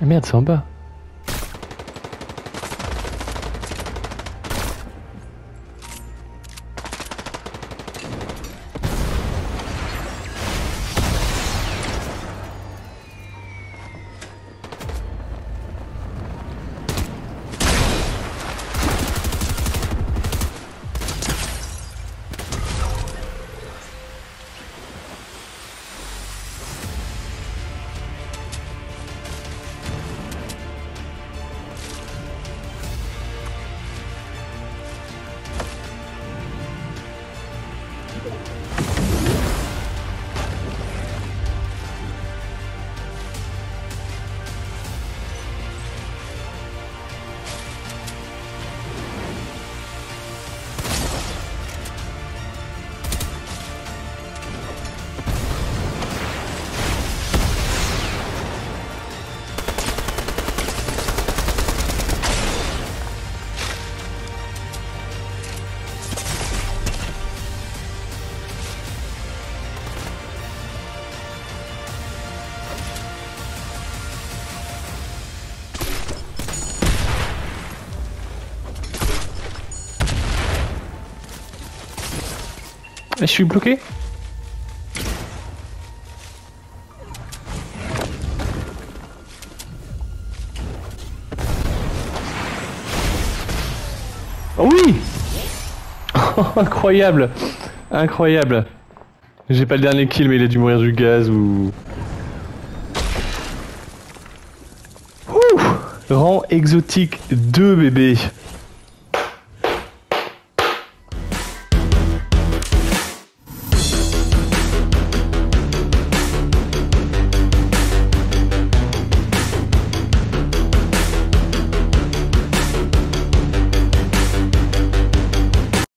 Ah merde, c'est en bas. Je suis bloqué. Oh Oui Incroyable. Incroyable. J'ai pas le dernier kill mais il a dû mourir du gaz ou... Ouh. Rang exotique 2 bébé